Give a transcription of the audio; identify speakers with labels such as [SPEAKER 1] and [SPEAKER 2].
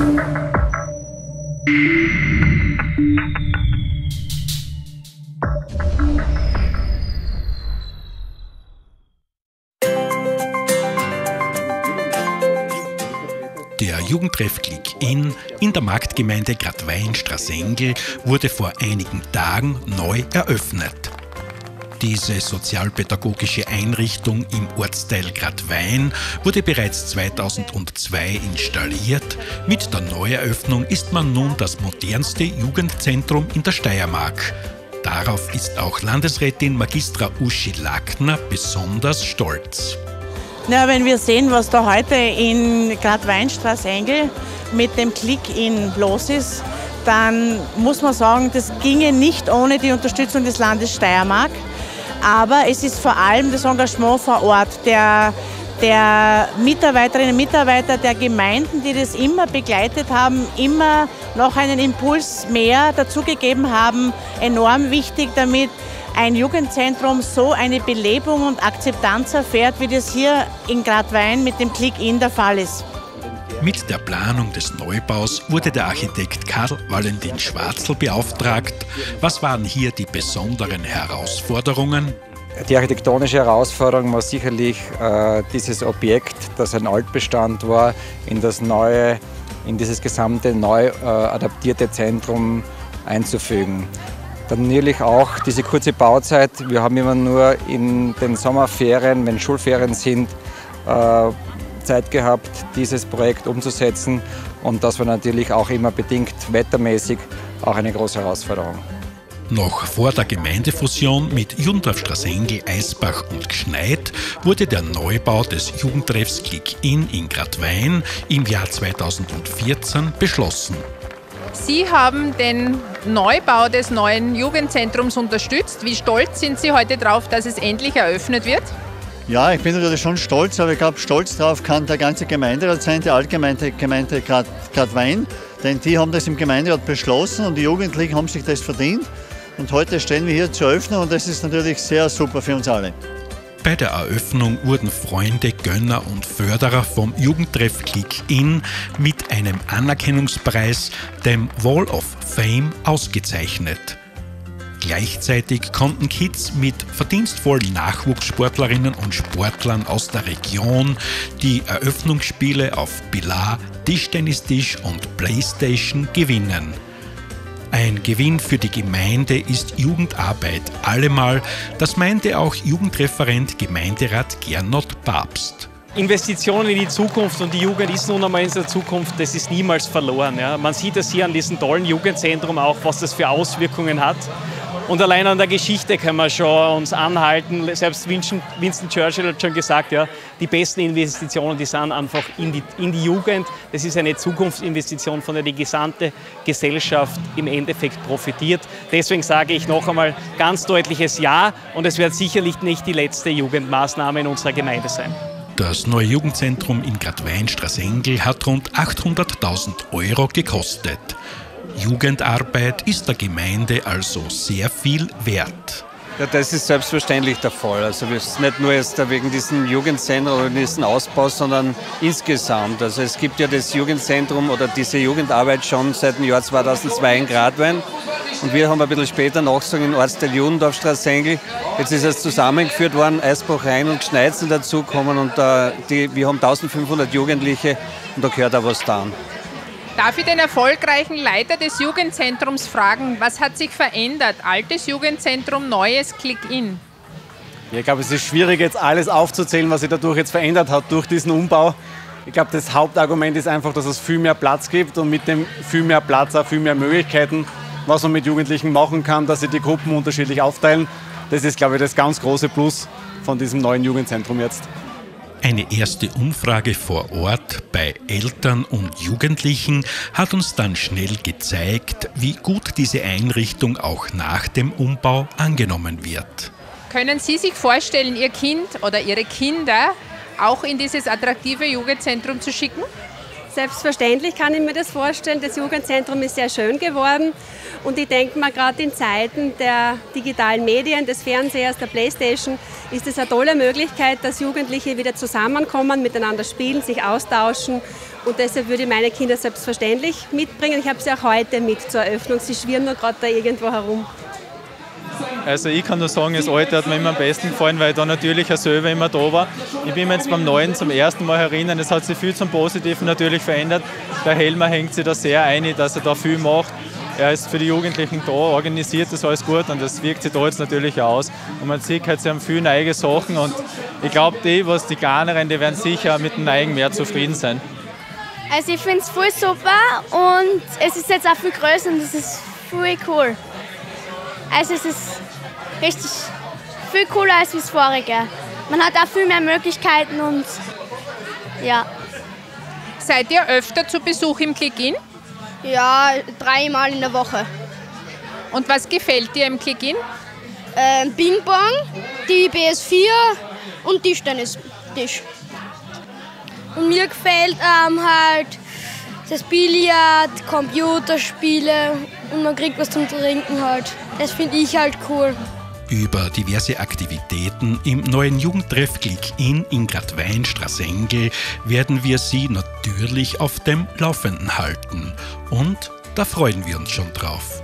[SPEAKER 1] Der Jugendtreff Click In in der Marktgemeinde Gradwein-Straßengel wurde vor einigen Tagen neu eröffnet. Diese sozialpädagogische Einrichtung im Ortsteil Gradwein wurde bereits 2002 installiert. Mit der Neueröffnung ist man nun das modernste Jugendzentrum in der Steiermark. Darauf ist auch Landesrätin Magistra Uschi Lackner besonders stolz.
[SPEAKER 2] Ja, wenn wir sehen, was da heute in Gradweinstraße-Engel mit dem Click-In los ist, dann muss man sagen, das ginge nicht ohne die Unterstützung des Landes Steiermark. Aber es ist vor allem das Engagement vor Ort der, der Mitarbeiterinnen und Mitarbeiter der Gemeinden, die das immer begleitet haben, immer noch einen Impuls mehr dazugegeben haben, enorm wichtig, damit ein Jugendzentrum so eine Belebung und Akzeptanz erfährt, wie das hier in Gradwein mit dem Click-In der Fall ist.
[SPEAKER 1] Mit der Planung des Neubaus wurde der Architekt Karl Valentin Schwarzl beauftragt. Was waren hier die besonderen Herausforderungen?
[SPEAKER 3] Die architektonische Herausforderung war sicherlich äh, dieses Objekt, das ein Altbestand war, in das neue, in dieses gesamte neu äh, adaptierte Zentrum einzufügen. Dann natürlich auch diese kurze Bauzeit. Wir haben immer nur in den Sommerferien, wenn Schulferien sind, äh, Zeit gehabt, dieses Projekt umzusetzen. Und das war natürlich auch immer bedingt wettermäßig auch eine große Herausforderung.
[SPEAKER 1] Noch vor der Gemeindefusion mit Jugendorfstraßengel, Eisbach und Gschneid wurde der Neubau des Jugendtreffs Click-In in Gradwein im Jahr 2014 beschlossen.
[SPEAKER 4] Sie haben den Neubau des neuen Jugendzentrums unterstützt. Wie stolz sind Sie heute darauf, dass es endlich eröffnet wird?
[SPEAKER 5] Ja, ich bin natürlich schon stolz, aber ich glaube, stolz darauf kann der ganze Gemeinderat sein, die Allgemeinde Gemeinde Gradwein, denn die haben das im Gemeinderat beschlossen und die Jugendlichen haben sich das verdient. Und heute stehen wir hier zur Eröffnung und das ist natürlich sehr super für uns alle.
[SPEAKER 1] Bei der Eröffnung wurden Freunde, Gönner und Förderer vom Jugendtreff Click In mit einem Anerkennungspreis, dem Wall of Fame, ausgezeichnet. Gleichzeitig konnten Kids mit verdienstvollen Nachwuchssportlerinnen und Sportlern aus der Region die Eröffnungsspiele auf Pilar, Tischtennistisch und Playstation gewinnen. Ein Gewinn für die Gemeinde ist Jugendarbeit allemal, das meinte auch Jugendreferent Gemeinderat Gernot Papst.
[SPEAKER 6] Investitionen in die Zukunft und die Jugend ist nun einmal in der Zukunft, das ist niemals verloren. Ja. Man sieht es hier an diesem tollen Jugendzentrum auch, was das für Auswirkungen hat. Und allein an der Geschichte können wir schon uns anhalten. Selbst Winston Churchill hat schon gesagt, ja, die besten Investitionen, die sind einfach in die, in die Jugend. Das ist eine Zukunftsinvestition, von der die gesamte Gesellschaft im Endeffekt profitiert. Deswegen sage ich noch einmal ganz deutliches Ja und es wird sicherlich nicht die letzte Jugendmaßnahme in unserer Gemeinde sein.
[SPEAKER 1] Das neue Jugendzentrum in Gradwein-Straßengel hat rund 800.000 Euro gekostet. Jugendarbeit ist der Gemeinde also sehr viel wert.
[SPEAKER 3] Ja, das ist selbstverständlich der Fall. Also wir sind nicht nur jetzt wegen diesem Jugendzentrum oder diesem Ausbau, sondern insgesamt. Also es gibt ja das Jugendzentrum oder diese Jugendarbeit schon seit dem Jahr 2002 in Gradwein. Und wir haben ein bisschen später Nachsagen in Ortsteil Judendorf, Engel. Jetzt ist es zusammengeführt worden, Eisbach Rhein und Gschneizel dazukommen und äh, die, wir haben 1500 Jugendliche und da gehört auch was da.
[SPEAKER 4] Darf ich den erfolgreichen Leiter des Jugendzentrums fragen, was hat sich verändert? Altes Jugendzentrum, neues Click-In.
[SPEAKER 6] ich glaube, es ist schwierig, jetzt alles aufzuzählen, was sich dadurch jetzt verändert hat durch diesen Umbau. Ich glaube, das Hauptargument ist einfach, dass es viel mehr Platz gibt und mit dem viel mehr Platz auch viel mehr Möglichkeiten, was man mit Jugendlichen machen kann, dass sie die Gruppen unterschiedlich aufteilen. Das ist, glaube ich, das ganz große Plus von diesem neuen Jugendzentrum jetzt.
[SPEAKER 1] Eine erste Umfrage vor Ort bei Eltern und Jugendlichen hat uns dann schnell gezeigt, wie gut diese Einrichtung auch nach dem Umbau angenommen wird.
[SPEAKER 4] Können Sie sich vorstellen, Ihr Kind oder Ihre Kinder auch in dieses attraktive Jugendzentrum zu schicken?
[SPEAKER 7] Selbstverständlich kann ich mir das vorstellen. Das Jugendzentrum ist sehr schön geworden. Und ich denke mal, gerade in Zeiten der digitalen Medien, des Fernsehers, der Playstation, ist es eine tolle Möglichkeit, dass Jugendliche wieder zusammenkommen, miteinander spielen, sich austauschen. Und deshalb würde ich meine Kinder selbstverständlich mitbringen. Ich habe sie auch heute mit zur Eröffnung. Sie schwirren nur gerade da irgendwo herum.
[SPEAKER 8] Also ich kann nur sagen, das alte hat mir immer am besten gefallen, weil da natürlich auch selber immer da war. Ich bin mir jetzt beim neuen zum ersten Mal erinnern, es hat sich viel zum Positiven natürlich verändert. Der Helmer hängt sich da sehr ein, dass er da viel macht. Er ist für die Jugendlichen da, organisiert das alles gut und das wirkt sich da jetzt natürlich aus. Und man sieht halt, sie haben viele neue Sachen und ich glaube, die, was die Garneren, die werden sicher mit dem Neigen mehr zufrieden sein.
[SPEAKER 9] Also ich finde es voll super und es ist jetzt auch viel größer und es ist voll cool. Also es ist richtig viel cooler als das vorige. Man hat auch viel mehr Möglichkeiten und ja.
[SPEAKER 4] Seid ihr öfter zu Besuch im Klegin?
[SPEAKER 9] Ja, dreimal in der Woche.
[SPEAKER 4] Und was gefällt dir im Klegin?
[SPEAKER 9] Ähm, Bing Bong, die PS4 und Tischtennistisch. Und mir gefällt ähm, halt das Billard, Computerspiele und man kriegt was zum Trinken halt. Das finde ich halt cool.
[SPEAKER 1] Über diverse Aktivitäten im neuen Jugendtreff Klick in Ingradwein Straßengel werden wir Sie natürlich auf dem Laufenden halten. Und da freuen wir uns schon drauf.